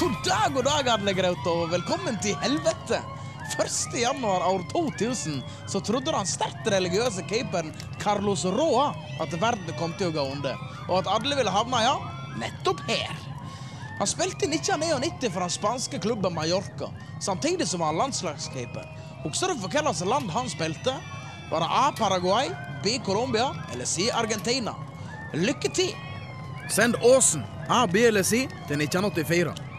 god dag, God dag, Adle Grauto, og velkommen til helvete. 1. januar år 2000 så trodde den sterkt religiøse keeperen Carlos Roa at verden kom til å gå under, og at alle ville havne, ja, nettopp her. Han spilte i 1999 for den spanske klubben Mallorca, samtidig som han var landslagskeeper. Husker du for hva land han spilte? Var det A. Paraguay, B. Colombia eller C. Argentina? Lykke til! Send Åsen, A, B eller C, til 1984.